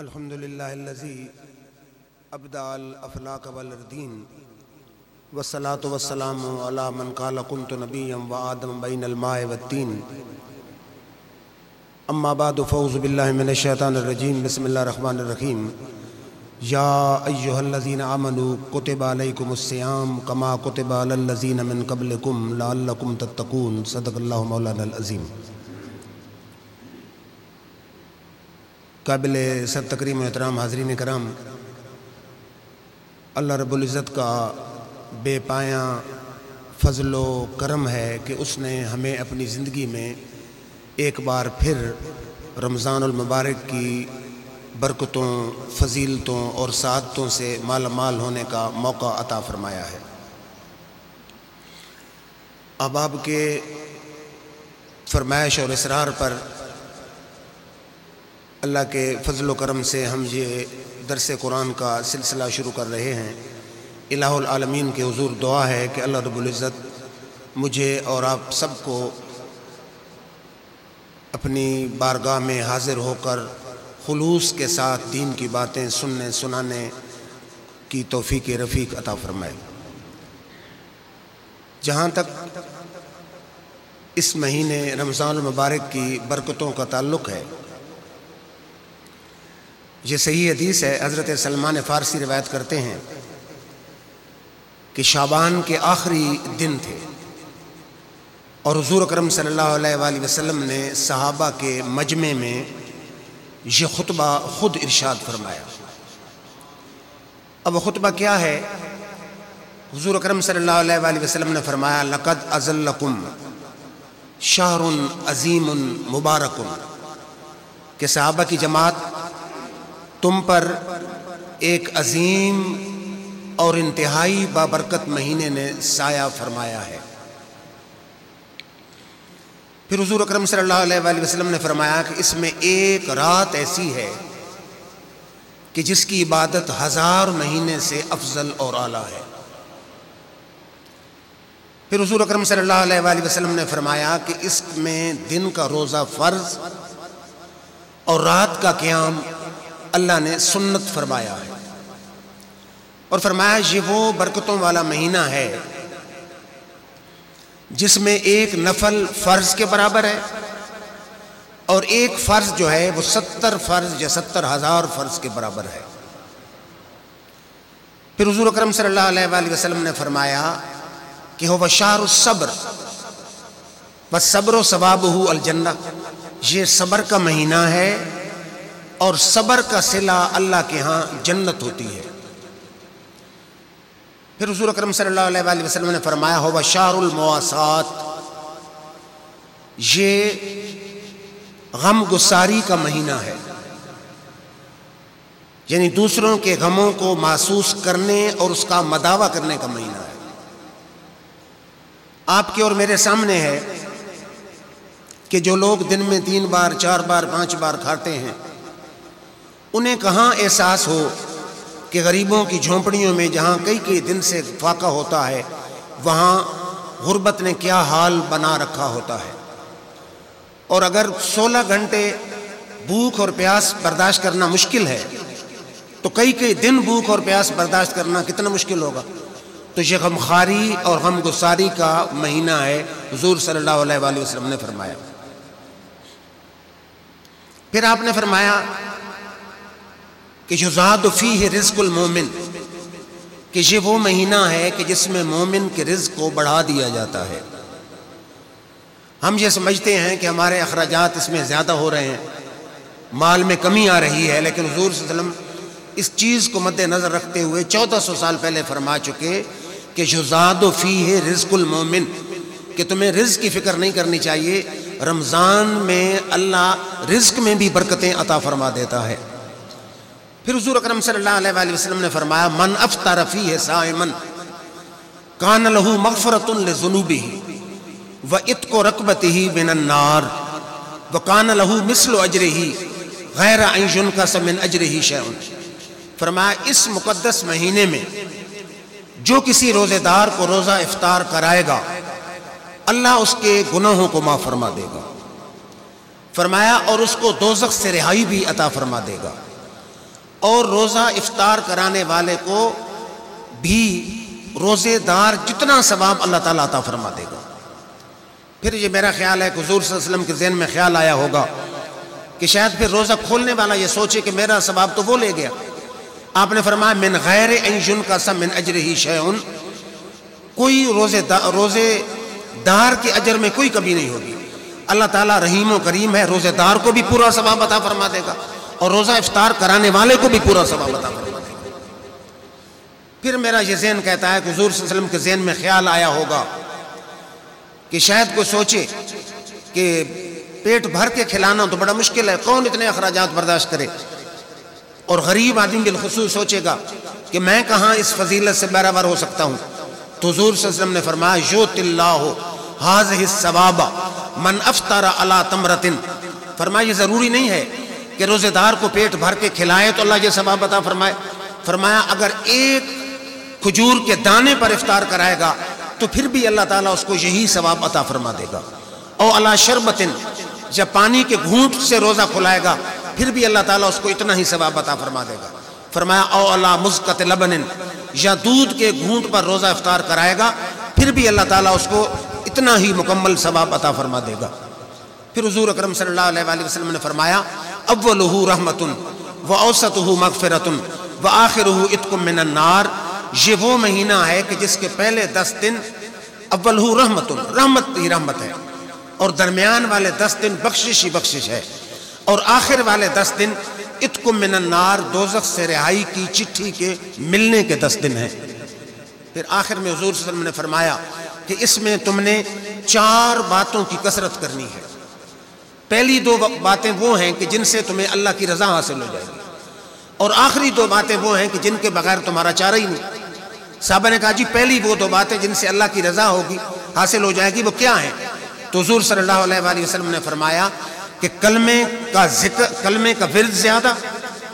अल्हम्दुलिल्लाहिल्लज़ी अब्दाल अफलाक वलरदीन वसलात वसलाम मन काल कुंत नबीम व आदम बैन अलमाए वत्तीन अम्मा बाद, फ़ौज़ बिल्लाहि मिनश शैतानिर रजीम बिस्मिल्लाहिर रहमानिर रहीम। या अय्युहल्लज़ीना आमनू, कुतिबा अलैकुमुस्सियाम कमा कुतिबा अलल्लज़ीना मिन क़ब्लिकुम लअल्लकुम तत्तकून। सदक़ल्लाहु मौलाना अज़ीम। काबिल सर तकरीम एहतराम, हाजरीन कराम अल्लाह रब्ज़त का बेपाया फ़जलो करम है कि उसने हमें अपनी ज़िंदगी में एक बार फिर रमज़ानमबारक की बरकतों, फजीलतों और सादतों से माला माल होने का मौका अता फरमाया है। अब आपके फरमाइश और इसरार पर अल्लाह के फजल करम से हम ये दरस कुरान का सिलसिला शुरू कर रहे हैं। इलामीन के हजूर दुआ है कि अल्लाह रब्ज़त मुझे और आप सबको अपनी बारगाह में हाजिर होकर खलूस के साथ दीन की बातें सुनने, सुनाने की तोफ़ी के रफ़ीक अता फरमाए। जहाँ तक इस महीने रमज़ान मुबारक की बरकतों का ताल्लुक़ है ये सही हदीस है, हज़रत सलमान फ़ारसी रिवायत करते हैं कि शाबान के आखिरी दिन थे और हजूर अक्रम वसल्लम ने सहाबा के मजमे में ये खुतबा खुद इरशाद फरमाया। अब खुतबा क्या है? हजूर अक्रम वसल्लम ने फरमाया, लक़द अज़ल्लकुम शाहरुन अजीम मुबारकुन। के सहाबा की जमात तुम पर एक अजीम और इंतहाई बाबरकत महीने ने साया फरमाया है। फिर हजूर अक्रम वसल्लम ने फरमाया कि इसमें एक रात ऐसी है कि जिसकी इबादत हज़ार महीने से अफजल और आला है। फिर हजूर अक्रम वसल्लम ने फरमाया कि इसमें दिन का रोज़ा फ़र्ज़ और रात का क्याम अल्लाह ने सुन्नत फरमाया है। और फरमाया, ये वो बरकतों वाला महीना है जिसमें एक नफल फ़र्ज़ के बराबर है और एक फ़र्ज़ जो है, वो सत्तर फ़र्ज़ या सत्तर हज़ार फ़र्ज़ के बराबर है। फिर हजूर अक्रम वसल्लम ने फरमाया कि हो बशार सब्र व सब्र सबाब अलजन्ना ये सब्र का महीना है और सबर का सिला अल्लाह के यहाँ जन्नत होती है। फिर हजूर अक्रम वसल्लम ने फरमाया हो बशारमवासात ये गम गुसारी का महीना है। यानी दूसरों के गमों को महसूस करने और उसका मदावा करने का महीना है। आपके और मेरे सामने है कि जो लोग दिन में तीन बार, चार बार, पाँच बार खाते हैं उन्हें कहाँ एहसास हो कि गरीबों की झोंपड़ियों में जहाँ कई कई दिन से फाका होता है, वहाँ गुरबत ने क्या हाल बना रखा होता है? और अगर 16 घंटे भूख और प्यास बर्दाश्त करना मुश्किल है तो कई कई दिन भूख और प्यास बर्दाश्त करना कितना मुश्किल होगा? तो ये गमखारी और गम गुसारी का महीना है, हजूर सल्लल्लाहु अलैहि वसल्लम ने फरमाया। फिर आपने फरमाया कि युजादफ़ी है रिज्कुल मोमिन, कि ये वो महीना है कि जिसमें मोमिन के रिज्क को बढ़ा दिया जाता है। हम ये समझते हैं कि हमारे अखराज इसमें ज़्यादा हो रहे हैं, माल में कमी आ रही है, लेकिन हजूर वसल्लम इस चीज़ को मद्देनज़र रखते हुए चौदह सौ साल पहले फरमा चुके कि युजादफ़ी है रिज्कुल मोमिन, कि तुम्हें रिज्क की फ़िक्र नहीं करनी चाहिए, रमज़ान में अल्लाह रिज्क में भी बरकतें अता फरमा देता है। फिर हजूर अक्रम वसल्लम ने फरमाया, मन अफ्तार फ़ी है साइमन, कान लहू मगफरतुलजुनूबी व इत को रकबत ही बिनन्नार व कान लहू मिसल अजर ही गैर आयुन का समिन अजर ही शैन फरमाया, इस मुकद्दस महीने में जो किसी रोज़ेदार को रोज़ा इफ्तार कराएगा, अल्लाह उसके गुनाहों को माफ़ फरमा देगा। फरमाया, और उसको दोजख से रिहाई भी अता फरमा देगा। और रोज़ा इफ्तार कराने वाले को भी रोज़ेदार जितना सवाब अल्लाह ताला अता फरमा देगा। फिर ये मेरा ख्याल है, हजूर वसल्लम के जहन में ख्याल आया होगा कि शायद फिर रोज़ा खोलने वाला ये सोचे कि मेरा सवाब तो वो ले गया। आपने फरमाया, मिन गैर अंजुन का सब मिन अजर ही शयन कोई रोज़े रोज़ेदार के अजर में कोई कमी नहीं होगी। अल्लाह ताला रहीम करीम है, रोज़ेदार को भी पूरा सवाब अता फरमा देगा। और रोज़ा इफ्तार कराने वाले को भी पूरा सवाब अता फरमा फिर मेरा ये जहन कहता है कि हजूर वसल्लम के जहन में ख्याल आया होगा कि शायद कोई सोचे कि पेट भर के खिलाना तो बड़ा मुश्किल है, कौन इतने अखराज बर्दाश्त करे? और गरीब आदमी बिलखसूस सोचेगा कि मैं कहाँ इस फजीलत से बराबर हो सकता हूँ। तो हजूर वसल्लम ने फरमाया यो तिल्ला हो हाज सवाबा, मन अफ्तारा अला तमरतिन। फरमाया ज़रूरी नहीं है कि रोज़ेदार को पेट भर के खिलाए तो अल्लाह ये सवाब बता फरमाए। फरमाया, अगर एक खजूर के दाने पर इफ्तार कराएगा तो फिर भी अल्लाह ताला उसको यही सवाब अता फरमा देगा। और अला शरबतिन, जब पानी के घूंट से रोज़ा खुलाएगा, फिर भी अल्लाह ताला उसको इतना ही सवाब अता फरमा देगा। फरमाया ओ अला मुस्कत लबन या दूध के घूंट पर रोज़ा इफ्तार कराएगा, फिर भी अल्लाह ताला उसको इतना ही मुकम्मल सवाब अता फरमा देगा। फिर हजूर अक्रम सल्लल्लाहु ने फरमाया अव्वलहू रहमतुन व औसतहू मगफिरतुन व आखिरहू इतकुम मिनन्नार ये वो महीना है कि जिसके पहले दस दिन अव्वलहू रहमतुन रहमत ही रहमत है और दरमियान वाले दस दिन बख्शिश ही बख्शिश है और आखिर वाले दस दिन इतकुम मिनन्नार दोजख से रिहाई की चिट्ठी के मिलने के दस दिन हैं फिर आखिर में हजूर ने फरमाया कि इसमें तुमने चार बातों की कसरत करनी है पहली दो बातें वो हैं कि जिनसे तुम्हें अल्लाह की रजा हासिल हो जाएगी और आखिरी दो बातें वो हैं कि जिनके बगैर तुम्हारा चारा ही नहीं। साहबा ने कहा, जी, पहली वो दो बातें जिनसे अल्लाह की रजा होगी, हासिल हो जाएगी, वो क्या है? तो हजूर वसल्लम ने फरमाया कि कलमे का ज़िक्र, कलमे का विरद ज़्यादा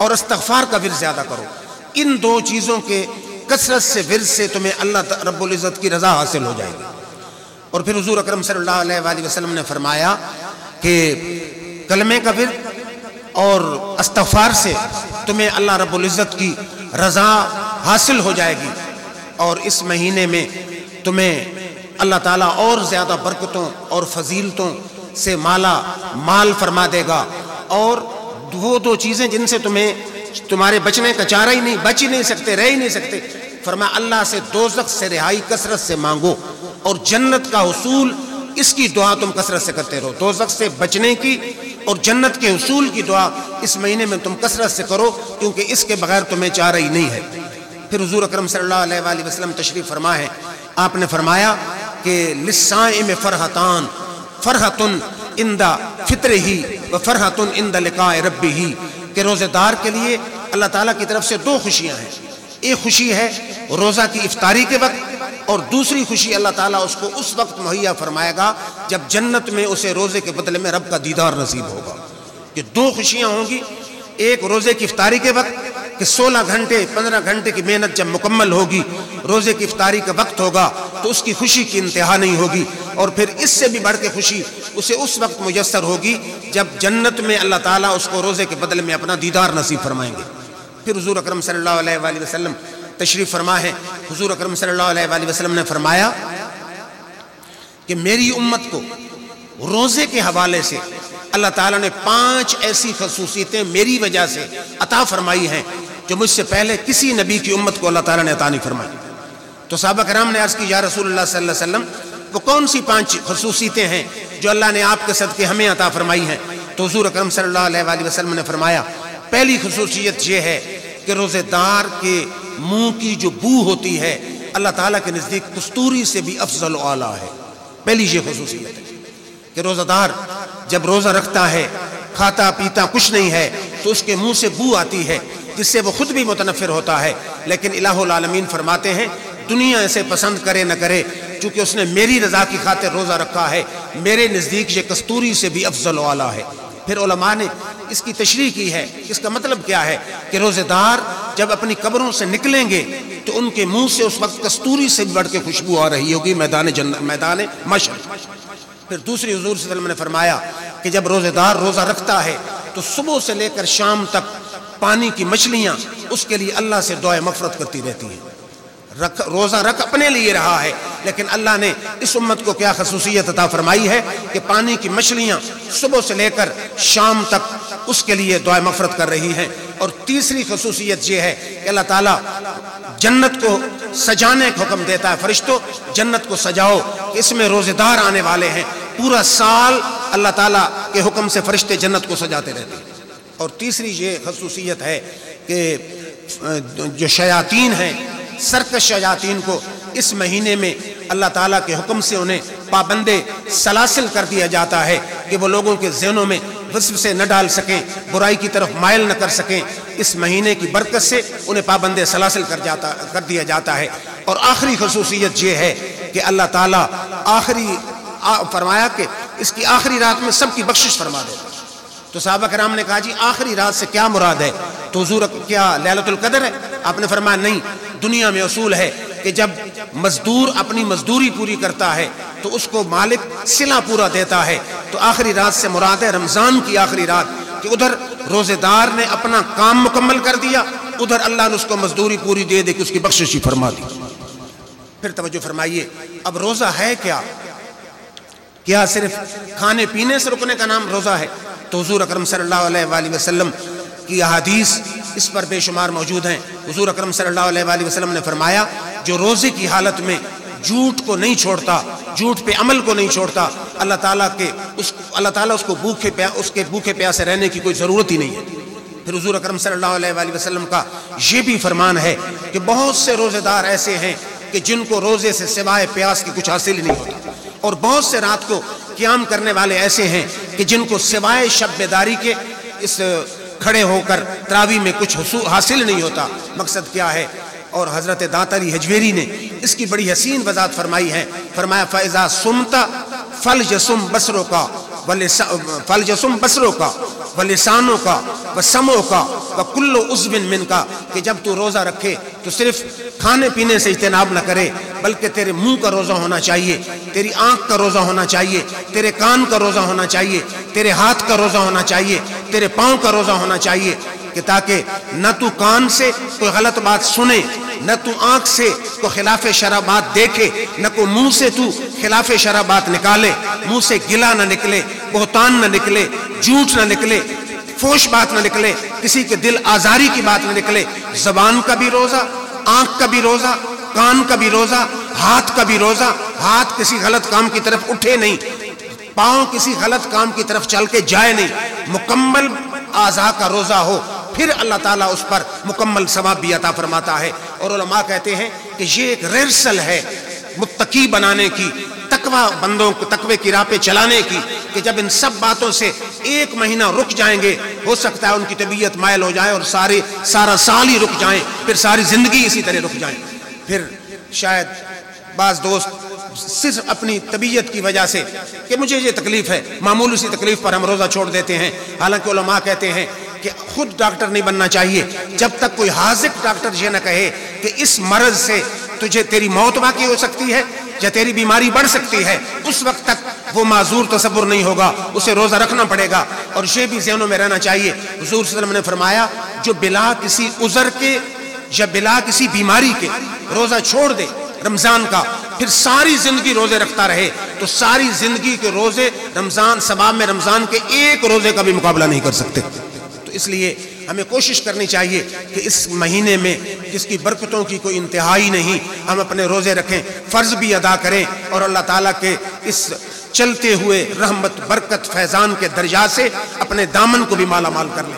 और इस्तफार का विरद ज़्यादा करो। इन दो चीज़ों के कसरत से विरद से तुम्हें अल्लाह रब्बुल इज़्ज़त की रज़ा हासिल हो जाएगी। और फिर हजूर अक्रम सल्लल्लाहु अलैहि वसल्लम ने फरमाया कि कलमे का विरद और इस्तफार से तुम्हें अल्लाह रब्बुल इज़्ज़त की रज़ा हासिल हो जाएगी। और इस महीने में तुम्हें अल्लाह ताला और ज़्यादा बरकतों और फजीलतों से माला, माल फरमा देगा। और वो दो चीज़ें जिनसे तुम्हें, तुम्हारे बचने का चारा ही नहीं, बच ही नहीं सकते, रह ही नहीं सकते, फरमा अल्लाह से दोजख, से रिहाई, कसरत से मांगो। और जन्नत का हसूल इसकी दुआ तुम कसरत से करते रहो। दोजख से बचने की और जन्नत के हसूल की दुआ इस महीने में तुम कसरत से करो, क्योंकि इसके बगैर तुम्हें चारा ही नहीं है। फिर हजूर अक्रम सल्लल्लाहु तशरीफ़ फरमा है आपने फरमाया कि लिस्साए में फ़रहतान, फ़रहतुन इंदा फितर ही व फ़रहतुन इंदा लिकाए रबी ही के रोज़ेदार के लिए अल्लाह ताला की तरफ़ से दो खुशियाँ हैं। एक खुशी है रोज़ा की इफ्तारी के वक्त और दूसरी खुशी अल्लाह ताला उसको उस वक्त मुहैया फरमाएगा जब जन्नत में उसे रोज़े के बदले में रब का दीदार नसीब होगा। ये दो खुशियाँ होंगी। एक रोज़े की इफ्तारी के वक्त कि 16 घंटे 15 घंटे की मेहनत जब मुकम्मल होगी, रोज़े की इफ्तारी का वक्त होगा तो उसकी खुशी की इंतहा नहीं होगी। और फिर इससे भी बढ़ के खुशी उसे उस वक्त मुयसर होगी जब जन्नत में अल्लाह ताला उसको रोज़े के बदले में अपना दीदार नसीब फरमाएँगे। फिर हजूर अक्रम सल्लल्लाहु तशरीफ़ फरमा है हजूर अक्रम सल्लल्लाहु ने फरमाया कि मेरी उम्मत को रोज़े के हवाले से अल्लाह ताला ने पाँच ऐसी खसूसियतें मेरी वजह से अता फरमाई हैं, जो मुझसे पहले किसी नबी की उम्मत को अल्लाह ताला ने अता नहीं फरमाई। तो साहब कराम ने अर्ज़ की, या रसूल वसल्लम, वो कौन सी पाँच खसूसियतें हैं जो अल्लाह ने आपके सदके हमें अता फरमाई हैं? तो हजूर अक्रम सल्लल्लाहु वसल्लम ने फरमाया, पहली खसूसियत यह है कि रोज़ेदार के मुँह की जो बू होती है, अल्लाह ताला के नज़दीक कस्तूरी से भी अफजल आला है। पहली ये खसूसियत है कि रोज़ादार जब रोज़ा रखता है, खाता पीता कुछ नहीं है तो उसके मुँह से बू आती है, जिससे वो खुद भी मुतनफ़िर होता है। लेकिन इलामीन फरमाते हैं, दुनिया ऐसे पसंद करे न करे चूँकि उसने मेरी रजा की खातिर रोज़ा रखा है, मेरे नज़दीक ये कस्तूरी से भी अफजल वाला है। फिर ने इसकी तशरी की है, इसका मतलब क्या है? कि रोज़ेदार जब अपनी कब्रों से निकलेंगे तो उनके मुँह से उस वक्त कस्तूरी से बढ़ के खुशबू आ रही होगी मैदान जन मैदान मशर। फिर दूसरी हजूर ने फरमाया कि जब रोज़ेदार रोज़ा रखता है तो सुबह से लेकर शाम तक पानी की मछलियाँ उसके लिए अल्लाह से दुआ मफरत करती रहती हैं। रख, रोज़ा रख अपने लिए रहा है, लेकिन अल्लाह ने इस उम्मत को क्या खसूसियत अता फरमाई है कि पानी की मछलियाँ सुबह से लेकर शाम तक उसके लिए दुआ मफरत कर रही हैं। और तीसरी खसूसियत ये है कि अल्लाह ताला जन्नत को सजाने का हुक्म देता है, फरिश्तों, जन्नत को सजाओ, इसमें रोजेदार आने वाले हैं। पूरा साल अल्लाह ताला के हुक्म से फरिश्ते जन्नत को सजाते रहते हैं। और तीसरी ये खसूसियत है कि जो शयातीन हैं, सरकश शयातीन को इस महीने में अल्लाह ताला के हुक्म से उन्हें पाबंदे सलासिल कर दिया जाता है कि वो लोगों के जहनों में विस्व से न डाल सकें, बुराई की तरफ़ मायल न कर सकें, इस महीने की बरकत से उन्हें पाबंदे सलासिल कर जाता, कर दिया जाता है। और आखिरी खसूसियत ये है कि अल्लाह ताला आखिरी फरमाया कि इसकी आखिरी रात में सबकी बख्शिश फरमा देता तो साहब कराम ने कहा, जी, आखिरी रात से क्या मुराद है? तो हजूर, क्या लैलतुल कदर है? आपने फरमाया, नहीं, दुनिया में असूल है कि जब मजदूर अपनी मजदूरी पूरी करता है तो उसको मालिक सिला पूरा देता है। तो आखिरी रात से मुराद है, रमज़ान की आखिरी रात, कि उधर रोजेदार ने अपना काम मुकम्मल कर दिया। उधर अल्लाह ने उसको मजदूरी पूरी दे दे कि उसकी बख्शिशी फरमा दी। फिर तवज्जो फरमाइए, अब रोजा है क्या? क्या सिर्फ़ खाने पीने से रुकने का नाम रोजा है? तो हजूर अक्रम वसल्लम की अहादीस इस पर बेशुमार मौजूद हैं। हजूर अक्रम सल्लल्लाहु अलैहि वसल्लम ने फरमाया, जो रोज़े की हालत में झूठ को नहीं छोड़ता झूठ पे अमल को नहीं छोड़ता। अल्लाह ताला के उस अल्लाह ताला उसको भूखे प्या उसके भूखे प्यासे रहने की कोई ज़रूरत ही नहीं है। फिर हजूर अक्रम वसल्लम का ये भी फरमान है कि बहुत से रोज़ेदार ऐसे हैं कि जिनको रोज़े से सिवाय प्यास की कुछ हासिल नहीं होता। और बहुत से रात को क्याम करने वाले ऐसे हैं कि जिनको सिवाय शब्बेदारी के इस खड़े होकर त्रावी में कुछ हासिल नहीं होता। मकसद क्या है? और हज़रत दातरी हजवेरी ने इसकी बड़ी हसीन वजात फरमाई है। फरमाया, फ़ैज़ा सुमता फल जसुम बसरों का फल जसुम बसरों का व लिसानों का, व समों का व कुल्लो उजबिन मिन का कि जब तू रोज़ा रखे तो सिर्फ़ खाने पीने से इजतनाब न करे, बल्कि तेरे मुँह का रोज़ा होना चाहिए, तेरी आँख का रोज़ा होना चाहिए, तेरे कान का रोज़ा होना चाहिए, तेरे हाथ का रोज़ा होना चाहिए, तेरे पाँव का रोज़ा होना चाहिए, कि ताकि न तू कान से कोई गलत बात सुने, न तू आँख से को खिलाफ शराबात देखे, न को मुँह से तू खिलाफ शराबात निकाले, मुँह से गिला ना निकले, बोहतान न निकले झूठ ना निकले फोश बात न निकले, किसी के दिल आजारी की बात न निकले, जबान का भी रोजा, आँख का भी रोजा, कान का भी रोजा, हाथ का भी रोजा, हाथ किसी गलत काम की तरफ़ उठे नहीं, पाँव किसी गलत काम की तरफ़ चल के जाए नहीं, मुकम्मल आजा का रोजा हो, फिर अल्लाह ताला उस पर मुकम्मल सवाब भी अता फरमाता है। और कहते हैं कि ये एक रिहर्सल है, मुत्तकी बनाने की तकवा बंदों को, तकवे की राह पे चलाने की, कि जब इन सब बातों से एक महीना रुक जाएँगे, हो सकता है उनकी तबीयत मायल हो जाए और सारे, सारा साल ही रुक जाए, फिर सारी ज़िंदगी इसी तरह रुक जाए। फिर शायद बाज दोस्त सिर्फ़ अपनी तबीयत की वजह से, कि मुझे ये तकलीफ़ है, मामूली सी तकलीफ़ पर हम रोज़ा छोड़ देते हैं। हालाँकि उलमा कहते हैं कि खुद डॉक्टर नहीं बनना चाहिए, जब तक कोई हाजिक डॉक्टर ये ना कहे कि इस मर्ज से तुझे तेरी मौत बाकी हो सकती है या तेरी बीमारी बढ़ सकती है, उस वक्त तक वो माजूर तस्वुर नहीं होगा, उसे रोजा रखना पड़ेगा। और ये भी जहनों में रहना चाहिए। हजूर ने फरमाया, जो बिला किसी उजर के, या बिला किसी बीमारी के रोजा छोड़ दे रमज़ान का, फिर सारी ज़िंदगी रोज़े रखता रहे तो सारी ज़िंदगी के रोज़े रमज़ान सबाब में रमज़ान के एक रोज़े का भी मुकाबला नहीं कर सकते। तो इसलिए हमें कोशिश करनी चाहिए कि इस महीने में जिसकी बरकतों की कोई इंतहाई नहीं। हम अपने रोज़े रखें, फ़र्ज़ भी अदा करें और अल्लाह ताला के इस चलते हुए रहमत, बरकत फैज़ान के दर्जा से अपने दामन को भी माला माल कर लें।